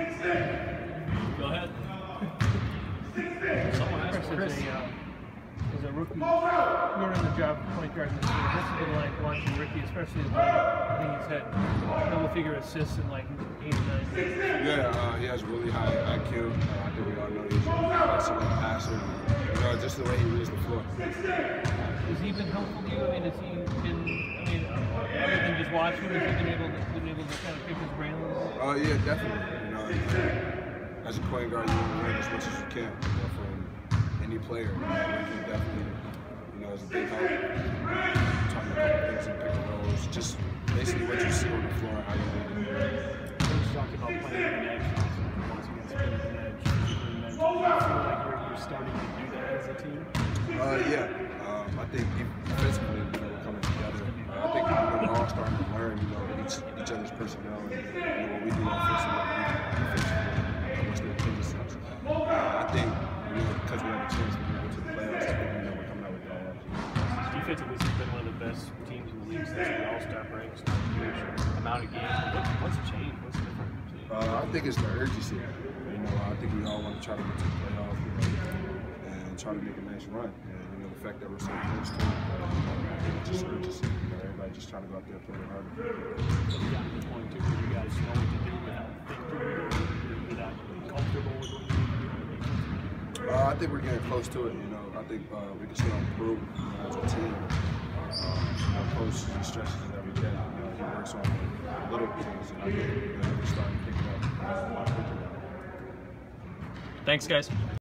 Go ahead. Someone asked Kris, Kris. a, uh, as a rookie learning the job of point guard in this league, what's it been like watching Ricky, especially as I think he's had double figure assists in like eight or nine games. Yeah, uh, he has really high IQ. Uh, I think we all know he's an excellent passer. You know, just the way he reads the floor. Has he been helpful to you? I mean, has he been, I mean, other than just watching, has he been able to, been able to kind of pick his brain a little bit? Oh yeah, definitely. As a point guard, you want to learn as much as you can you know, from any player. You know, Ricky definitely, you know, is a big help. Talking about things and pick and rolls, just basically what you see on the floor and how you read it. Talked about playing an edge, once against playing an edge. Do you feel like you're, you're starting to do that as a team? Uh, yeah. Um, I think defensively, you know, we're coming together. Uh, I think we're all starting to learn, you know, each, each other's personnel Defensively, this has been one of the best teams in the league since the All-Star break. So huge amount of games. What, what's changed? What's different? Uh, I think it's the urgency. You know, I think we all want to try to get to the playoffs you know, and try to make a nice run. And you know, the fact that we're so close to it, uh, you know, I think it's just urgency. You know, everybody just trying to go out there and play their hardest. Have you gotten to the point too where you guys know what to do without thinking, without being comfortable with what you need to do? Uh, I think we're getting close to it. You know, I think uh, we can still improve you know, as a team. Um, know, coach stresses it every day. You know, he works on little things, and I think we're starting to pick it up. Thanks, guys.